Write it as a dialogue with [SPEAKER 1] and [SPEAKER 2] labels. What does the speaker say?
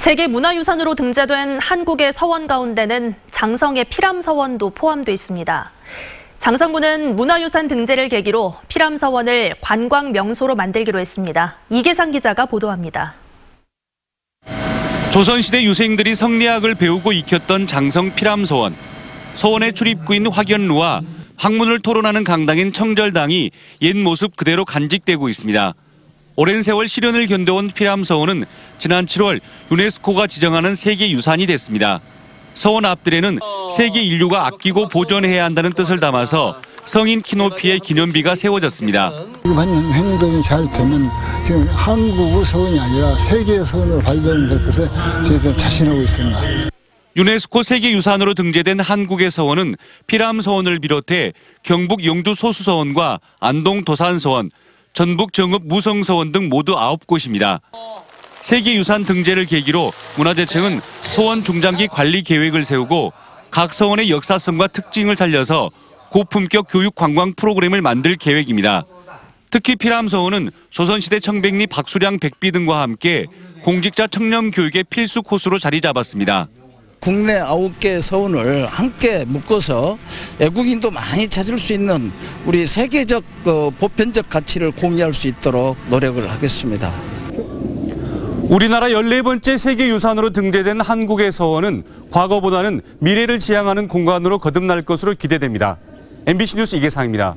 [SPEAKER 1] 세계 문화유산으로 등재된 한국의 서원 가운데는 장성의 피람 서원도 포함돼 있습니다. 장성군은 문화유산 등재를 계기로 피람 서원을 관광 명소로 만들기로 했습니다. 이계상 기자가 보도합니다.
[SPEAKER 2] 조선시대 유생들이 성리학을 배우고 익혔던 장성 피람 서원. 서원의 출입구인 확연루와 학문을 토론하는 강당인 청절당이 옛 모습 그대로 간직되고 있습니다. 오랜 세월 시련을 견뎌온 피람 서원은 지난 7월 유네스코가 지정하는 세계 유산이 됐습니다. 서원 앞들에는 세계 인류가 아끼고 보존해야 한다는 뜻을 담아서 성인 키높이의 기념비가 세워졌습니다.
[SPEAKER 3] 지금 행동이 잘 되면 지금 한국의 서원이 아니라 세계의 서원으로 발전될 것에 저희들은 자신하고 있습니다.
[SPEAKER 2] 유네스코 세계유산으로 등재된 한국의 서원은 피람 서원을 비롯해 경북 영주 소수서원과 안동 도산서원, 전북 정읍 무성서원 등 모두 9곳입니다. 세계유산 등재를 계기로 문화재청은 소원 중장기 관리 계획을 세우고 각 서원의 역사성과 특징을 살려서 고품격 교육 관광 프로그램을 만들 계획입니다. 특히 피람 서원은 조선시대 청백리 박수량 백비 등과 함께 공직자 청렴 교육의 필수 코스로 자리 잡았습니다.
[SPEAKER 4] 국내 아홉 개 서원을 함께 묶어서 외국인도 많이 찾을 수 있는 우리 세계적 그 보편적 가치를 공유할 수 있도록 노력을 하겠습니다.
[SPEAKER 2] 우리나라 14번째 세계유산으로 등재된 한국의 서원은 과거보다는 미래를 지향하는 공간으로 거듭날 것으로 기대됩니다. MBC 뉴스 이계상입니다.